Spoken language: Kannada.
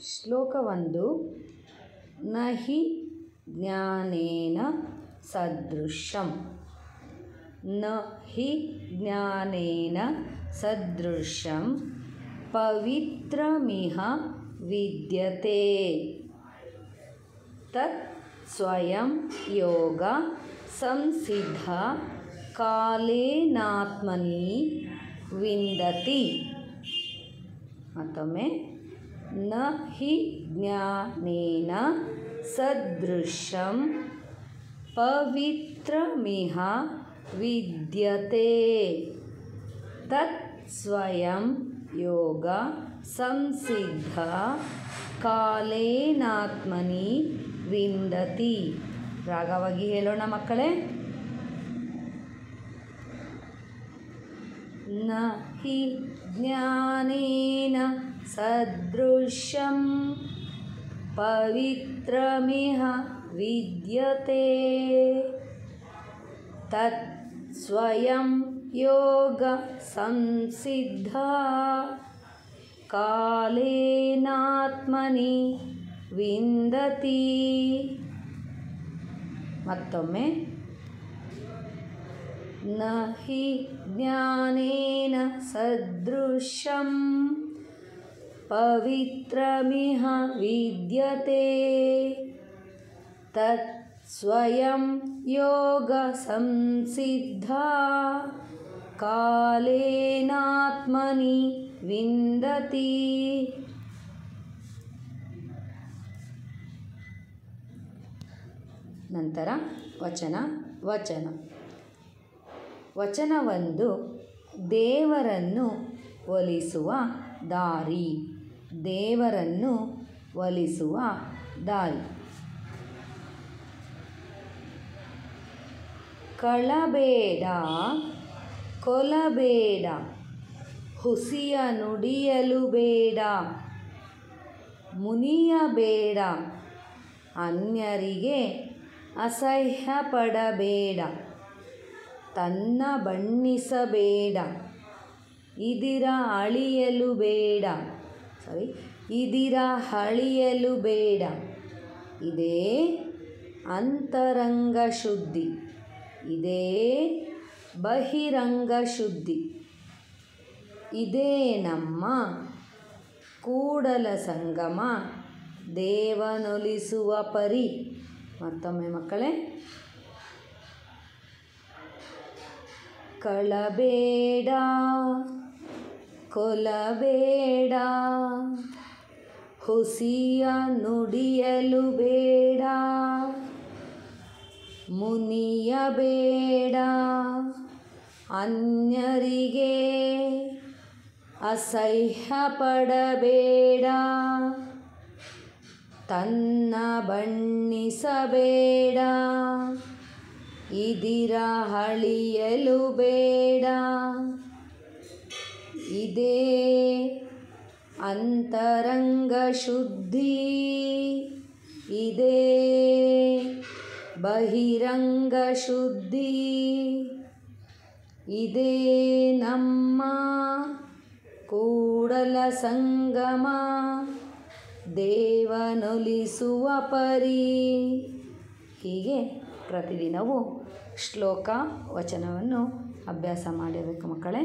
ಶ್ಲೋಕ ಒಂದು ನ ಹಿ ಜ್ಞಾನೇನ ಸದೃಶಂ. ನ ಹಿ ಜ್ಞಾನೇನ ಸದೃಶಂ ಪವಿತ್ರಮಿಹ ವಿದ್ಯತೆ. ತತ್ ಸ್ವಯಂ ಯೋಗ ಸಂಸಿದ್ಧ ಕಾಲೇನಾತ್ಮನಿ ವಿಂದತಿ. ಮತ್ತೊಮ್ಮೆ. ನ ಹಿ ಜ್ಞಾನೇನ ಸದೃಶಂ ಪವಿತ್ರಮಿಹ ವಿದ್ಯತೆ ತತ್ ಸ್ವಯಂ ಯೋಗ ಸಂಸಿದ್ಧ ಕಾಲೇನಾತ್ಮನಿ ವಿಂದತಿ ರಾಗವಾಗಿ ಹೇಳೋಣ ಮಕ್ಕಳೇ ನ ಹಿ ಜ್ಞಾನೇನ ಸದೃಶಂ ಪವಿತ್ರಮಿಹ ವಿದ್ಯತೆ ತತ್ ಸ್ವಯಂ ಯೋಗ ಸಂಸಿದ್ಧ ಕಾಲೇನಾತ್ಮನಿ ವಿಂದತಿ ಮತ್ತೊಮ್ಮೆ ನ ಹಿ ಜ್ಞಾನೇನ ಸದೃಶಂ ಪವಿತ್ರಮಿಹ ವಿದ್ಯತೆ ತತ್ ಸ್ವಯಂ ಯೋಗ ಸಂಸಿದ್ಧ ಕಾಲೇನಾತ್ಮನಿ ವಿಂದತಿ ನಂತರ ವಚನ ವಚನ ವಚನವೊಂದು ದೇವರನ್ನು ಒಲಿಸುವ ದಾರಿ. ದೇವರನ್ನು ಒಲಿಸುವ ದಾರಿ. ಕಳಬೇಡ, ಕೊಲಬೇಡ, ಹುಸಿಯ ನುಡಿಯಲು ಬೇಡ, ಮುನಿಯಬೇಡ, ಅನ್ಯರಿಗೆ ಅಸಹ್ಯ ಪಡಬೇಡ ತನ್ನ ಬಣ್ಣಿಸಬೇಡ. ಇದಿರ ಅಳಿಯಲು ಬೇಡ. ಸಾರಿ ಇದಿರ ಅಳಿಯಲು ಬೇಡ. ಇದೇ ಅಂತರಂಗ ಶುದ್ಧಿ. ಇದೇ ಬಹಿರಂಗ ಶುದ್ಧಿ. ಇದೇ ನಮ್ಮ ಕೂಡಲ ಸಂಗಮ. ದೇವನೊಲಿಸುವ ಪರಿ. ಮತ್ತೊಮ್ಮೆ ಮಕ್ಕಳೇ ಕಳಬೇಡ ಕೊಲಬೇಡ ಹುಸಿಯ ನುಡಿಯಲು ಬೇಡ ಮುನಿಯ ಬೇಡ ಅನ್ಯರಿಗೆ ಅಸಹ್ಯ ಪಡಬೇಡ ತನ್ನ ಬಣ್ಣಿಸಬೇಡ. ಇದಿರ ಹಳಿಯಲು ಬೇಡ. ಇದೇ ಅಂತರಂಗ ಶುದ್ಧಿ. ಇದೇ ಬಹಿರಂಗ ಶುದ್ಧಿ. ಇದೇ ನಮ್ಮ ಕೂಡಲ ಸಂಗಮ. ದೇವನೊಲಿಸುವ ಪರಿ. ಹೀಗೆ. ಪ್ರತಿದಿನವೂ ಶ್ಲೋಕ ವಚನವನ್ನು ಅಭ್ಯಾಸ ಮಾಡಿರಬೇಕು ಮಕ್ಕಳೇ.